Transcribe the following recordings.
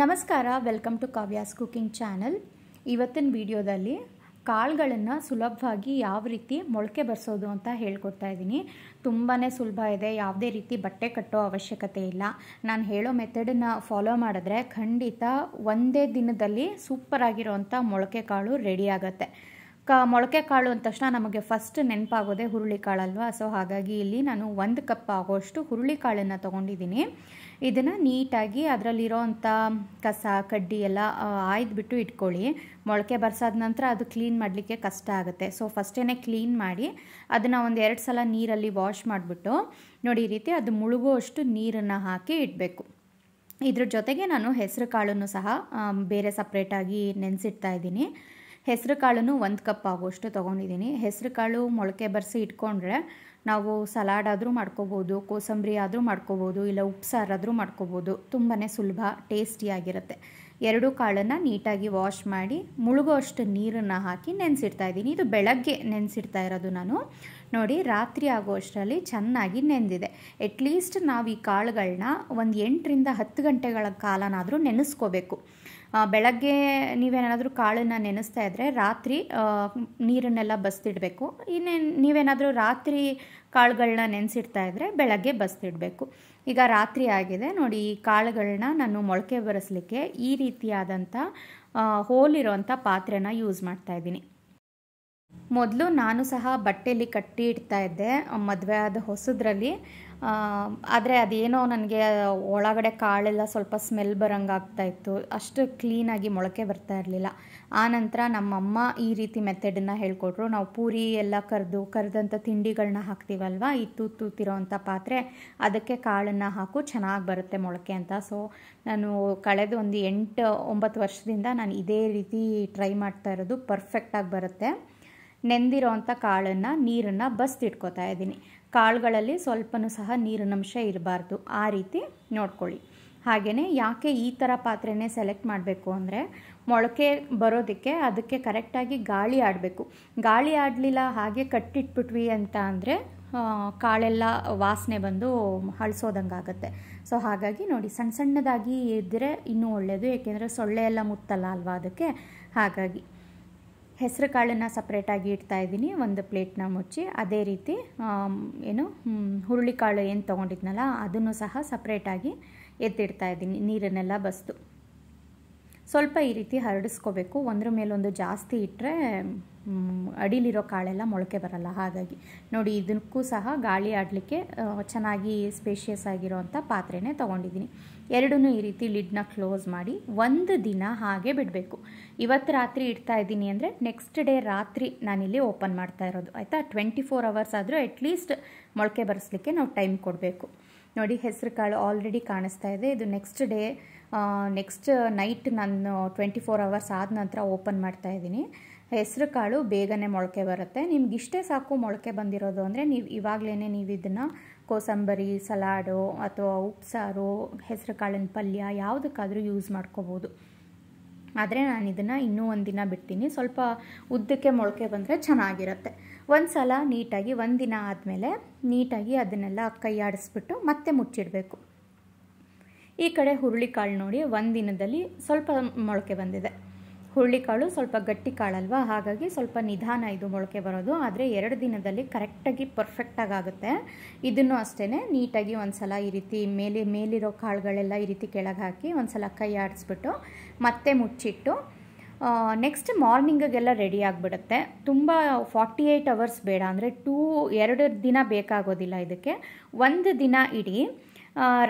ನಮಸ್ಕಾರ welcome to Kavya's cooking channel ಇವತ್ತಿನ ವಿಡಿಯೋದಲ್ಲಿ ಕಾಳುಗಳನ್ನು ಸುಲಭವಾಗಿ ಯಾವ ರೀತಿ ಮೊಳಕೆ ಬರ್ಸೋದು ಅಂತ ಹೇಳ್ಕೊಡ್ತಾ ಇದ್ದೀನಿ. ತುಂಬಾ ಸುಲಭ ಇದೆ, ಯಾವುದೇ ರೀತಿ ಬಟ್ಟೆ ಕಟ್ಟೋ ಅವಶ್ಯಕತೆ ಇಲ್ಲ. ನಾನು ಹೇಳೋ ಮೆಥಡನ್ನ ಫಾಲೋ ಮಾಡಿದ್ರೆ ಖಂಡಿತ ಒಂದೇ ದಿನದಲ್ಲಿ ಸೂಪರ್ ಆಗಿರೋವಂಥ ಮೊಳಕೆ ಕಾಳು ರೆಡಿ ಆಗುತ್ತೆ. ಕ ಮೊಳಕೆ ಕಾಳು ಅಂದ ತಕ್ಷಣ ನಮಗೆ ಫಸ್ಟ್ ನೆನಪಾಗೋದೇ ಹುರುಳಿಕಾಳಲ್ವಾ ಸೊ ಹಾಗಾಗಿ ಇಲ್ಲಿ ನಾನು ಒಂದು ಕಪ್ ಆಗೋಷ್ಟು ಹುರುಳಿಕಾಳನ್ನು ತೊಗೊಂಡಿದ್ದೀನಿ. ಇದನ್ನು ನೀಟಾಗಿ ಅದರಲ್ಲಿರೋವಂಥ ಕಸ, ಕಡ್ಡಿ ಎಲ್ಲ ಆಯ್ದುಬಿಟ್ಟು ಇಟ್ಕೊಳ್ಳಿ. ಮೊಳಕೆ ಬರ್ಸಾದ ನಂತರ ಅದು ಕ್ಲೀನ್ ಮಾಡಲಿಕ್ಕೆ ಕಷ್ಟ ಆಗುತ್ತೆ. ಸೊ ಫಸ್ಟೇ ಕ್ಲೀನ್ ಮಾಡಿ ಅದನ್ನು ಒಂದು ಎರಡು ಸಲ ನೀರಲ್ಲಿ ವಾಶ್ ಮಾಡಿಬಿಟ್ಟು, ನೋಡಿ ಈ ರೀತಿ ಅದು ಮುಳುಗುವಷ್ಟು ನೀರನ್ನು ಹಾಕಿ ಇಡಬೇಕು. ಇದ್ರ ಜೊತೆಗೆ ನಾನು ಹೆಸರು ಕಾಳನ್ನು ಸಹ ಬೇರೆ ಸಪ್ರೇಟಾಗಿ ನೆನೆಸಿಡ್ತಾ ಇದ್ದೀನಿ. ಹೆಸರು ಕಾಳನ್ನು ಒಂದು ಕಪ್ ಆಗೋಷ್ಟು ತೊಗೊಂಡಿದ್ದೀನಿ. ಹೆಸರು ಕಾಳು ಮೊಳಕೆ ಬರೆಸಿ ಇಟ್ಕೊಂಡ್ರೆ ನಾವು ಸಲಾಡ್ ಆದರೂ ಮಾಡ್ಕೋಬೋದು, ಕೋಸಂಬರಿ ಆದರೂ ಮಾಡ್ಕೋಬೋದು, ಇಲ್ಲ ಉಪ್ಸಾರಾದರೂ ಮಾಡ್ಕೋಬೋದು. ತುಂಬಾ ಸುಲಭ ಟೇಸ್ಟಿಯಾಗಿರುತ್ತೆ ಎರಡು ಕಾಳನ್ನು ನೀಟಾಗಿ ವಾಶ್ ಮಾಡಿ ಮುಳುಗೋಷ್ಟು ನೀರನ್ನು ಹಾಕಿ ನೆನೆಸಿಡ್ತಾ ಇದ್ದೀನಿ. ಇದು ಬೆಳಗ್ಗೆ ನೆನೆಸಿಡ್ತಾ ಇರೋದು ನಾನು. ನೋಡಿ, ರಾತ್ರಿ ಆಗೋಷ್ಟರಲ್ಲಿ ಚೆನ್ನಾಗಿ ನೆಂದಿದೆ. ಅಟ್ಲೀಸ್ಟ್ ನಾವು ಈ ಕಾಳುಗಳನ್ನ ಒಂದು ಎಂಟರಿಂದ ಹತ್ತು ಗಂಟೆಗಳ ಕಾಲನಾದರೂ ನೆನೆಸ್ಕೋಬೇಕು. ಬೆಳಗ್ಗೆ ನೀವೇನಾದರೂ ಕಾಳನ್ನು ನೆನೆಸ್ತಾ ಇದ್ದರೆ ರಾತ್ರಿ ನೀರನ್ನೆಲ್ಲ ಬಸ್ತಿಡಬೇಕು. ಇನ್ನೇನು ನೀವೇನಾದರೂ ರಾತ್ರಿ ಕಾಳುಗಳನ್ನ ನೆನೆಸಿಡ್ತಾ ಇದ್ದರೆ ಬೆಳಗ್ಗೆ ಬಸ್ತಿಡಬೇಕು. ಈಗ ರಾತ್ರಿ ಆಗಿದೆ. ನೋಡಿ, ಈ ಕಾಳುಗಳನ್ನ ನಾನು ಮೊಳಕೆ ಬರೆಸಲಿಕ್ಕೆ ಈ ರೀತಿಯಾದಂಥ ಹೋಲಿರೋಂಥ ಪಾತ್ರೆನ ಯೂಸ್ ಮಾಡ್ತಾ ಇದ್ದೀನಿ. ಮೊದಲು ನಾನು ಸಹ ಬಟ್ಟೆಯಲ್ಲಿ ಕಟ್ಟಿ ಇಡ್ತಾ ಇದ್ದೆ. ಮದುವೆ ಆದ ಹೊಸದ್ರಲ್ಲಿ ಆದರೆ ಅದೇನೋ ನನಗೆ ಒಳಗಡೆ ಕಾಳೆಲ್ಲ ಸ್ವಲ್ಪ ಸ್ಮೆಲ್ ಬರಂಗಾಗ್ತಾ ಇತ್ತು. ಅಷ್ಟು ಕ್ಲೀನಾಗಿ ಮೊಳಕೆ ಬರ್ತಾ ಇರಲಿಲ್ಲ. ಆನಂತರ ನಮ್ಮಮ್ಮ ಈ ರೀತಿ ಮೆಥಡನ್ನು ಹೇಳ್ಕೊಟ್ರು. ನಾವು ಪೂರಿ ಎಲ್ಲ ಕರೆದು ಕರೆದಂಥ ತಿಂಡಿಗಳನ್ನ ಹಾಕ್ತೀವಲ್ವ? ಈ ತೂತಿರೋ ಅಂಥ ಪಾತ್ರೆ, ಅದಕ್ಕೆ ಕಾಳನ್ನು ಹಾಕು, ಚೆನ್ನಾಗಿ ಬರುತ್ತೆ ಮೊಳಕೆ ಅಂತ. ಸೊ ನಾನು ಕಳೆದ ಒಂದು ಎಂಟು, ಒಂಬತ್ತು ವರ್ಷದಿಂದ ನಾನು ಇದೇ ರೀತಿ ಟ್ರೈ ಮಾಡ್ತಾ ಇರೋದು. ಪರ್ಫೆಕ್ಟಾಗಿ ಬರುತ್ತೆ. ನೆಂದಿರೋವಂಥ ಕಾಳನ್ನು, ನೀರನ್ನು ಬಸ್ತಿಟ್ಕೋತಾ ಇದ್ದೀನಿ. ಕಾಳುಗಳಲ್ಲಿ ಸ್ವಲ್ಪನೂ ಸಹ ನೀರಿನಂಶ ಇರಬಾರ್ದು. ಆ ರೀತಿ ನೋಡ್ಕೊಳ್ಳಿ. ಹಾಗೆಯೇ ಯಾಕೆ ಈ ಥರ ಪಾತ್ರೆನೇ ಸೆಲೆಕ್ಟ್ ಮಾಡಬೇಕು ಅಂದರೆ ಮೊಳಕೆ ಬರೋದಕ್ಕೆ ಅದಕ್ಕೆ ಕರೆಕ್ಟಾಗಿ ಗಾಳಿ ಆಡಬೇಕು. ಗಾಳಿ ಆಡಲಿಲ್ಲ ಹಾಗೆ ಕಟ್ಟಿಟ್ಬಿಟ್ವಿ ಅಂತ ಅಂದರೆ ಕಾಳೆಲ್ಲ ವಾಸನೆ ಬಂದು ಹಳ್ಸೋದಂಗಾಗತ್ತೆ ಸೊ ಹಾಗಾಗಿ ನೋಡಿ ಸಣ್ಣ ಸಣ್ಣದಾಗಿ ಇದ್ದರೆ ಇನ್ನೂ ಒಳ್ಳೆಯದು ಏಕೆಂದರೆ ಸೊಳ್ಳೆ ಎಲ್ಲ ಮುತ್ತಲ್ಲ ಅಲ್ವಾ ಅದಕ್ಕೆ? ಹಾಗಾಗಿ ಹೆಸರು ಕಾಳನ್ನು ಸಪ್ರೇಟಾಗಿ ಇಡ್ತಾ ಇದ್ದೀನಿ. ಒಂದು ಪ್ಲೇಟ್ನ ಮುಚ್ಚಿ, ಅದೇ ರೀತಿ ಏನು ಹುರುಳಿಕಾಳು ಏನು ತೊಗೊಂಡಿದ್ನಲ್ಲ, ಅದನ್ನು ಸಹ ಸಪ್ರೇಟಾಗಿ ಎತ್ತಿಡ್ತಾ ಇದ್ದೀನಿ, ನೀರನ್ನೆಲ್ಲ ಬಸ್ತು ಸ್ವಲ್ಪ ಈ ರೀತಿ ಹರಡಿಸ್ಕೋಬೇಕು. ಒಂದ್ರ ಮೇಲೊಂದು ಜಾಸ್ತಿ ಇಟ್ಟರೆ ಅಡಿಲಿರೋ ಕಾಳೆಲ್ಲ ಮೊಳಕೆ ಬರಲ್ಲ. ಹಾಗಾಗಿ ನೋಡಿ, ಇದಕ್ಕೂ ಸಹ ಗಾಳಿ ಆಡಲಿಕ್ಕೆ ಚೆನ್ನಾಗಿ ಸ್ಪೇಷಿಯಸ್ ಆಗಿರೋವಂಥ ಪಾತ್ರೆನೇ ತೊಗೊಂಡಿದ್ದೀನಿ. ಎರಡೂ ಈ ರೀತಿ ಲಿಡ್ನ ಕ್ಲೋಸ್ ಮಾಡಿ ಒಂದು ದಿನ ಹಾಗೆ ಬಿಡಬೇಕು. ಇವತ್ತು ರಾತ್ರಿ ಇಡ್ತಾ ಇದ್ದೀನಿ ಅಂದರೆ ನೆಕ್ಸ್ಟ್ ಡೇ ರಾತ್ರಿ ನಾನಿಲ್ಲಿ ಓಪನ್ ಮಾಡ್ತಾ ಇರೋದು. ಆಯಿತಾ? ಟ್ವೆಂಟಿ ಫೋರ್ ಅವರ್ಸ್ ಆದರೂ ಅಟ್ಲೀಸ್ಟ್ ಮೊಳಕೆ ಬರೆಸ್ಲಿಕ್ಕೆ ನಾವು ಟೈಮ್ ಕೊಡಬೇಕು. ನೋಡಿ, ಹೆಸರು ಕಾಳು ಆಲ್ರೆಡಿ ಕಾಣಿಸ್ತಾ ಇದೆ. ಇದು ನೆಕ್ಸ್ಟ್ ಡೇ ನೆಕ್ಸ್ಟ್ ನೈಟ್ ನಾನು ಟ್ವೆಂಟಿ ಫೋರ್ ಅವರ್ಸ್ ಆದ ನಂತರ ಓಪನ್ ಮಾಡ್ತಾ ಇದ್ದೀನಿ. ಹೆಸರು ಕಾಳು ಬೇಗನೆ ಮೊಳಕೆ ಬರುತ್ತೆ. ನಿಮ್ಗೆ ಇಷ್ಟೇ ಸಾಕು ಮೊಳಕೆ ಬಂದಿರೋದು ಅಂದರೆ ನೀವು ಇವಾಗಲೇ ನೀವು ಇದನ್ನು ಕೋಸಂಬರಿ, ಸಲಾಡು ಅಥವಾ ಉಪ್ಸಾರು, ಹೆಸರು ಕಾಳಿನ ಪಲ್ಯ ಯಾವುದಕ್ಕಾದರೂ ಯೂಸ್ ಮಾಡ್ಕೋಬೋದು. ಆದರೆ ನಾನು ಇದನ್ನು ಇನ್ನೂ ಒಂದು ದಿನ ಬಿಡ್ತೀನಿ. ಸ್ವಲ್ಪ ಉದ್ದಕ್ಕೆ ಮೊಳಕೆ ಬಂದರೆ ಚೆನ್ನಾಗಿರುತ್ತೆ. ಒಂದು ಸಲ ನೀಟಾಗಿ, ಒಂದು ದಿನ ಆದಮೇಲೆ ನೀಟಾಗಿ ಅದನ್ನೆಲ್ಲ ಕೈಯಾಡಿಸ್ಬಿಟ್ಟು ಮತ್ತೆ ಮುಚ್ಚಿಡಬೇಕು. ಈ ಕಡೆ ಹುರುಳಿಕಾಳು ನೋಡಿ ಒಂದು ದಿನದಲ್ಲಿ ಸ್ವಲ್ಪ ಮೊಳಕೆ ಬಂದಿದೆ. ಹುರುಳಿಕಾಳು ಸ್ವಲ್ಪ ಗಟ್ಟಿ ಕಾಳಲ್ವಾ? ಹಾಗಾಗಿ ಸ್ವಲ್ಪ ನಿಧಾನ ಇದು ಮೊಳಕೆ ಬರೋದು. ಆದರೆ ಎರಡು ದಿನದಲ್ಲಿ ಕರೆಕ್ಟಾಗಿ ಪರ್ಫೆಕ್ಟಾಗಿ ಆಗುತ್ತೆ. ಇದನ್ನು ಅಷ್ಟೇ ನೀಟಾಗಿ ಒಂದು ಸಲ ಈ ರೀತಿ ಮೇಲೆ, ಮೇಲಿರೋ ಕಾಳುಗಳೆಲ್ಲ ಈ ರೀತಿ ಕೆಳಗೆ ಹಾಕಿ ಒಂದು ಸಲ ಕೈ ಆಡಿಸ್ಬಿಟ್ಟು ಮತ್ತೆ ಮುಚ್ಚಿಟ್ಟು ನೆಕ್ಸ್ಟ್ ಮಾರ್ನಿಂಗಿಗೆಲ್ಲ ರೆಡಿ ಆಗಿಬಿಡುತ್ತೆ. ತುಂಬ ಫಾರ್ಟಿ ಏಯ್ಟ್ ಅವರ್ಸ್ ಬೇಡ. ಅಂದರೆ ಟೂ ಎರಡು ದಿನ ಬೇಕಾಗೋದಿಲ್ಲ ಇದಕ್ಕೆ. ಒಂದು ದಿನ ಇಡೀ.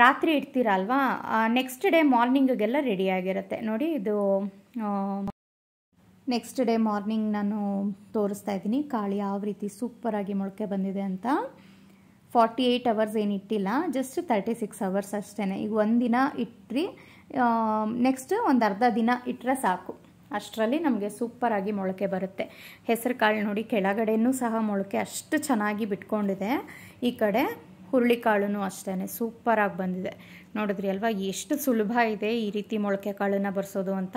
ರಾತ್ರಿ ಇಡ್ತೀರಲ್ವಾ? ನೆಕ್ಸ್ಟ್ ಡೇ ಮಾರ್ನಿಂಗಿಗೆಲ್ಲ ರೆಡಿಯಾಗಿರುತ್ತೆ ನೋಡಿ ಇದು ನೆಕ್ಸ್ಟ್ ಡೇ ಮಾರ್ನಿಂಗ್ ನಾನು ತೋರಿಸ್ತಾ ಇದ್ದೀನಿ. ಕಾಳು ಯಾವ ರೀತಿ ಸೂಪರಾಗಿ ಮೊಳಕೆ ಬಂದಿದೆ ಅಂತ. ಫಾರ್ಟಿ ಏಯ್ಟ್ ಅವರ್ಸ್ ಏನು ಇಟ್ಟಿಲ್ಲ ಜಸ್ಟ್ ತರ್ಟಿ ಸಿಕ್ಸ್ ಅವರ್ಸ್ ಅಷ್ಟೇ ಈಗ ಒಂದಿನ ಇಟ್ರಿ ನೆಕ್ಸ್ಟ್ ಒಂದು ಅರ್ಧ ದಿನ ಇಟ್ಟರೆ ಸಾಕು. ಅಷ್ಟರಲ್ಲಿ ನಮಗೆ ಸೂಪರಾಗಿ ಮೊಳಕೆ ಬರುತ್ತೆ. ಹೆಸರು ಕಾಳು ನೋಡಿ, ಕೆಳಗಡೆನೂ ಸಹ ಮೊಳಕೆ ಅಷ್ಟು ಚೆನ್ನಾಗಿ ಬಿಟ್ಕೊಂಡಿದೆ. ಈ ಕಡೆ ಹುರುಳಿಕಾಳು ಅಷ್ಟೇ ಸೂಪರಾಗಿ ಬಂದಿದೆ. ನೋಡಿದ್ರಿ ಅಲ್ವಾ, ಎಷ್ಟು ಸುಲಭ ಇದೆ ಈ ರೀತಿ ಮೊಳಕೆ ಕಾಳನ್ನು ಬರ್ಸೋದು ಅಂತ.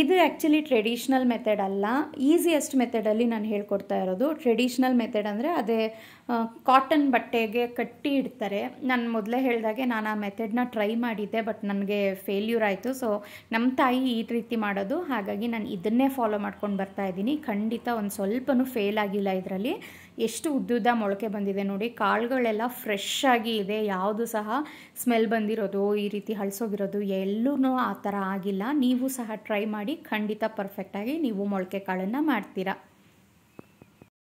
ಇದು ಆ್ಯಕ್ಚುಲಿ ಟ್ರೆಡಿಷ್ನಲ್ ಮೆಥಡ್ ಅಲ್ಲ. ಈಸಿಯೆಸ್ಟ್ ಮೆಥಡಲ್ಲಿ ನಾನು ಹೇಳ್ಕೊಡ್ತಾ ಇರೋದು. ಟ್ರೆಡಿಷ್ನಲ್ ಮೆಥಡ್ ಅಂದರೆ ಅದೇ ಕಾಟನ್ ಬಟ್ಟೆಗೆ ಕಟ್ಟಿ ಇಡ್ತಾರೆ. ನಾನು ಮೊದಲೇ ಹೇಳಿದಾಗೆ ನಾನು ಆ ಮೆಥಡ್ನ ಟ್ರೈ ಮಾಡಿದ್ದೆ ಬಟ್ ನನಗೆ ಫೇಲ್ಯೂರ್ ಆಯಿತು. ಸೊ ನಮ್ಮ ತಾಯಿ ಈ ರೀತಿ ಮಾಡೋದು. ಹಾಗಾಗಿ ನಾನು ಇದನ್ನೇ ಫಾಲೋ ಮಾಡ್ಕೊಂಡು ಬರ್ತಾ ಇದ್ದೀನಿ. ಖಂಡಿತ ಒಂದು ಸ್ವಲ್ಪನೂ ಫೇಲ್ ಆಗಿಲ್ಲ ಇದರಲ್ಲಿ. ಎಷ್ಟು ಉದ್ದುದ್ದ ಮೊಳಕೆ ಬಂದಿದೆ ನೋಡಿ. ಕಾಳುಗಳೆಲ್ಲ ಫ್ರೆಶ್ ಆಗಿ ಇದೆ. ಯಾವುದು ಸಹ ಸ್ಮೆಲ್ ಬಂದಿರೋದು, ಈ ರೀತಿ ಹಳಸೋಗಿರೋದು ಎಲ್ಲೂ ಆ ಥರ ಆಗಿಲ್ಲ. ನೀವು ಸಹ ಟ್ರೈ ಮಾಡಿ ಖಂಡಿತ ಪರ್ಫೆಕ್ಟಾಗಿ ನೀವು ಮೊಳಕೆ ಕಾಳನ್ನು ಮಾಡ್ತೀರಾ.